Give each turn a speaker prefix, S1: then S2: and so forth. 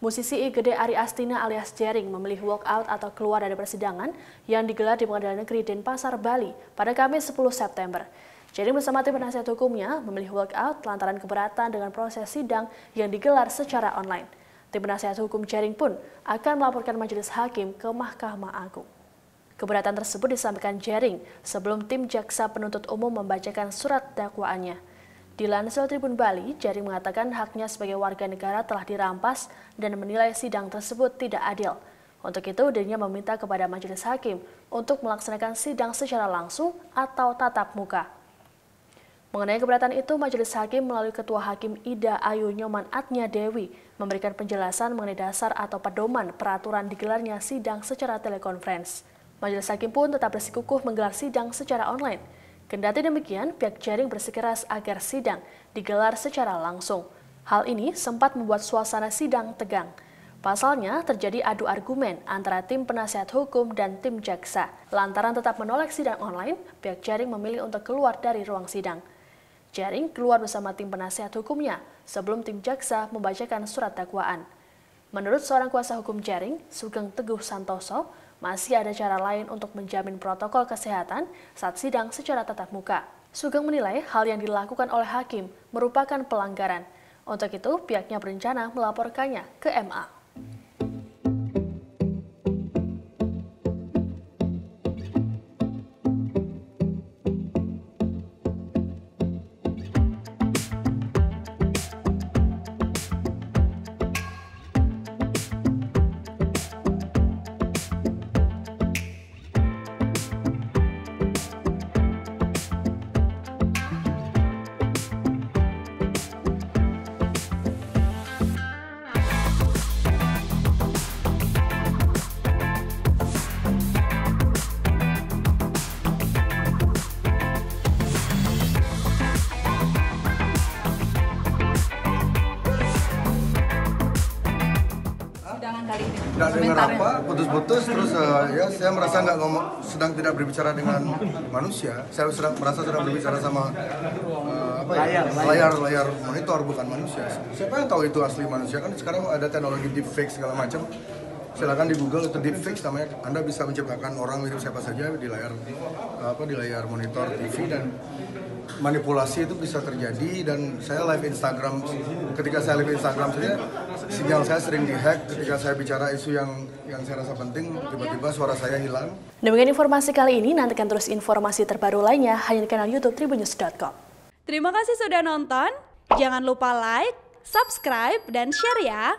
S1: Musisi Gede Ari Astina alias Jering memilih walkout atau keluar dari persidangan yang digelar di Pengadilan Negeri Denpasar, Bali pada Kamis 10 September. Jering bersama tim penasihat hukumnya memilih walkout lantaran keberatan dengan proses sidang yang digelar secara online. Tim penasihat hukum Jering pun akan melaporkan majelis hakim ke Mahkamah Agung. Keberatan tersebut disampaikan Jering sebelum tim jaksa penuntut umum membacakan surat dakwaannya. Dilansir Tribun Bali, Jaring mengatakan haknya sebagai warga negara telah dirampas dan menilai sidang tersebut tidak adil. Untuk itu, dirinya meminta kepada majelis hakim untuk melaksanakan sidang secara langsung atau tatap muka. Mengenai keberatan itu, majelis hakim melalui ketua hakim Ida Ayu Nyoman Atnya Dewi memberikan penjelasan mengenai dasar atau pedoman peraturan digelarnya sidang secara telekonferensi. Majelis hakim pun tetap bersikukuh menggelar sidang secara online. Kendati demikian, pihak jaring bersikeras agar sidang digelar secara langsung. Hal ini sempat membuat suasana sidang tegang. Pasalnya, terjadi adu argumen antara tim penasihat hukum dan tim jaksa. Lantaran tetap menolak sidang online, pihak jaring memilih untuk keluar dari ruang sidang. Jaring keluar bersama tim penasihat hukumnya sebelum tim jaksa membacakan surat dakwaan. Menurut seorang kuasa hukum jaring, Sugeng Teguh Santoso, masih ada cara lain untuk menjamin protokol kesehatan saat sidang secara tatap muka. Sugeng menilai hal yang dilakukan oleh hakim merupakan pelanggaran. Untuk itu, pihaknya berencana melaporkannya ke MA.
S2: Nggak dengar apa, putus-putus, terus uh, ya saya merasa nggak ngomong, sedang tidak berbicara dengan manusia. Saya sedang merasa sedang berbicara sama uh, apa ya, layar, layar monitor bukan manusia. Siapa yang tahu itu asli manusia kan sekarang ada teknologi deepfake segala macam silakan di Google itu deepfake namanya Anda bisa menciptakan orang mirip siapa saja di layar apa di layar monitor TV dan manipulasi itu bisa terjadi dan saya live Instagram ketika saya live Instagram saja sinyal saya sering dihack ketika saya bicara isu yang yang saya rasa penting tiba-tiba suara saya hilang.
S1: Demikian informasi kali ini nantikan terus informasi terbaru lainnya hanya di kanal YouTube tribunnews.com.
S3: Terima kasih sudah nonton. Jangan lupa like, subscribe dan share ya.